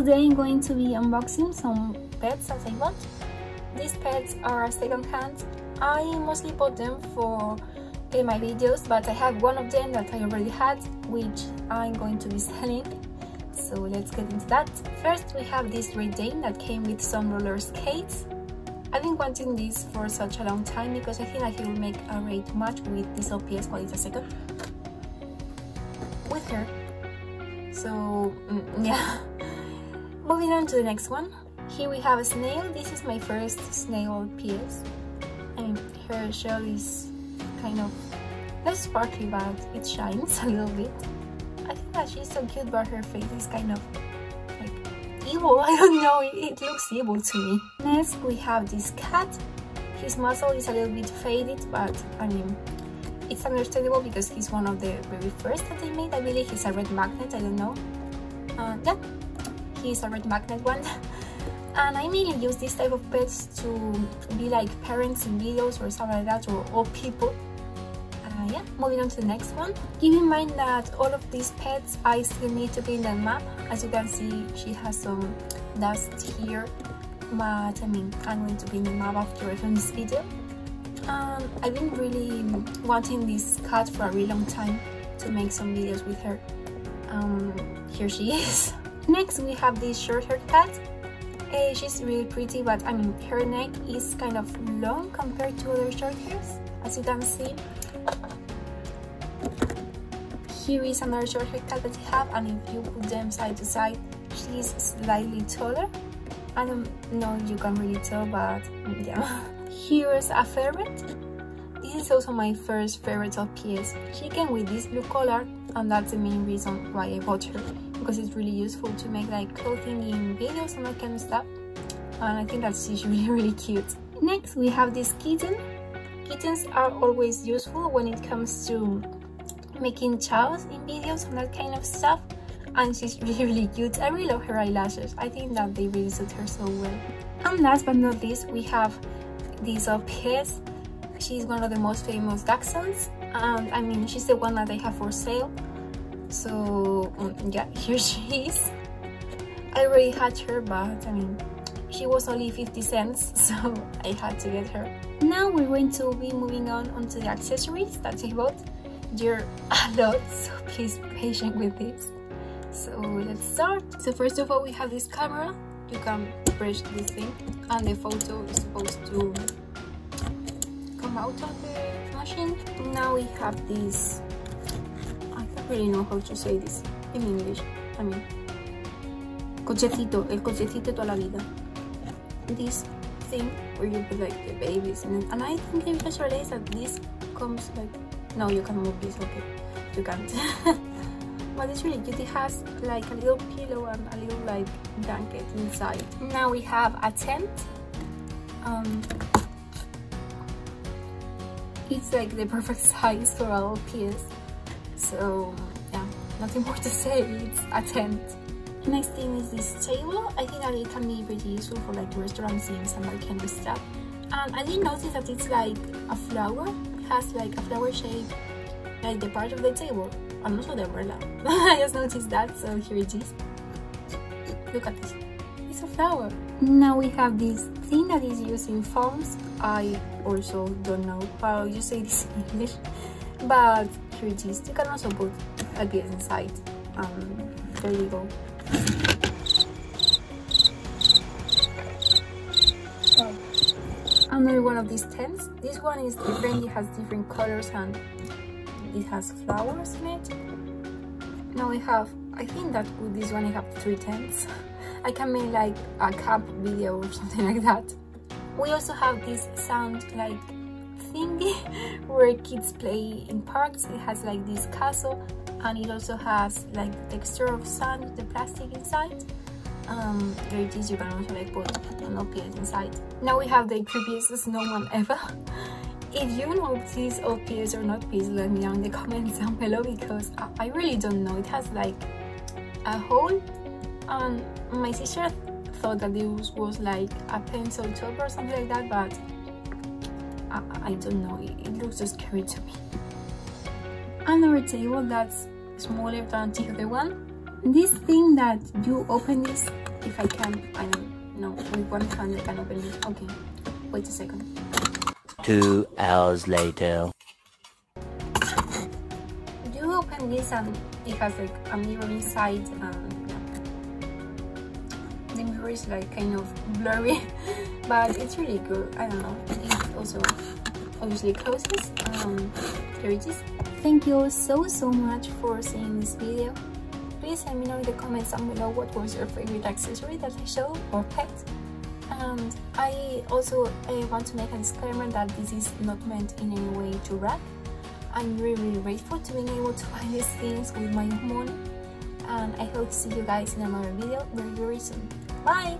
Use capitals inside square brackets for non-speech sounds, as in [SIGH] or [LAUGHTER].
Today I'm going to be unboxing some pets that I bought. These pets are second-hand. I mostly bought them for uh, my videos, but I have one of them that I already had, which I'm going to be [LAUGHS] selling. So let's get into that. First we have this Great Dane that came with some roller skates. I've been wanting this for such a long time because I think he will make a great match with this. Wait a second. With her. So, mm, [LAUGHS] yeah. Moving on to the next one. Here we have a snail. This is my first snail LPS. I mean, her shell is kind of not sparkly, but it shines [LAUGHS] a little bit. I think that she's so cute, but her face is kind of like evil. [LAUGHS] I don't know, it, it looks evil to me. Next, we have this cat. His muzzle is a little bit faded, but I mean, it's understandable because he's one of the very first that they made. I believe he's a red magnet, I don't know. Uh, yeah, he's a red magnet one. and I mainly use this type of pets to be like parents in videos or something like that, or old people yeah, moving on to the next one. Keep in mind that all of these pets, I still need to clean the map. As you can see, she has some dust here, but I mean, I'm going to clean the map after I film this video. Um, I've been really wanting this cat for a really long time to make some videos with her. Um, here she [LAUGHS] is. Next, we have this short-haired cat. Uh, she's really pretty, but I mean, her neck is kind of long compared to other short hairs, as you can see. Here is another short haircut that I have and if you put them side to side she's slightly taller. I don't know if you can really tell but yeah. [LAUGHS] Here's a ferret. This is also my first ferret LPS she came with this blue color and that's the main reason why I bought her because it's really useful to make like clothing in videos and that kind of stuff. And I think that's [LAUGHS] really really cute. Next we have this kitten. Kittens are always useful when it comes to making chows in videos and that kind of stuff. And she's [LAUGHS] really really cute. I really love her eyelashes. I think that they really suit her so well. And last but not least we have this LPS she's one of the most famous dachshunds. And i mean she's the one that i have for sale so um, yeah [LAUGHS] here she is. I already had her but i mean she was only 50 cents [LAUGHS] so i had to get her. Now we're going to be moving on onto the accessories that i bought. You're [LAUGHS] a lot so please be patient with this. So let's start. So first of all we have this camera. You can press this thing and the photo is supposed to come out of the machine. Now we have this really know how to say this in english i mean cochecito el cochecito toda la vida. This thing where you put like the babies and, and i think I visualize that this comes like no you can move this okay. You can't. [LAUGHS] But it's really cute. It has like a little pillow and a little like blanket inside. Now we have a tent. Um it's like the perfect [LAUGHS] size for our PS so yeah nothing more to say. It's a tent. Next thing is this table. I think that it can be pretty useful for like restaurant scenes and that kind of stuff and i didn't notice that it's like a flower. Has like a flower shape like the part of the table. And also the umbrella. [LAUGHS] I just noticed that so here it is. Look at this. It's a flower. Now we have this thing that is used in phones. I also don't know how you say this in English but here it is you can also put a gift inside um there you go another one of these tents. This one is different it has different colors and it has flowers in it. Now we have i think that with this one i have three tents. [LAUGHS] I can make like a camp video or [LAUGHS] something like that. We also have this sound like [LAUGHS] where kids play in parks it has like this castle and it also has like the texture of sand the plastic inside um, there it is, you can also like put an inside. Now we have the creepiest snowman ever. [LAUGHS] if you know this LPS or not, please let me know in the [LAUGHS] comments down below because I, I really don't know. It has like a hole and my sister thought that this was like a pencil top or something like that, but I, I don't know. It, it looks so scary to me. Another table that's smaller than the other one this thing that you open this if I can I don't know with one hand I can open it. Okay wait a second. Two hours later. You open this and it has like a mirror inside and the mirror is like kind of blurry [LAUGHS] but it's really good. I don't know. It also obviously closes. Um there it is. Thank you so so much for seeing this video. Please let me know in the comments down below what was your favorite accessory that I showed or pet. And I also uh, want to make a disclaimer that this is not meant in any way to brag. I'm really, really grateful to being able to buy these things with my own money. And I hope to see you guys in another video very very soon. Bye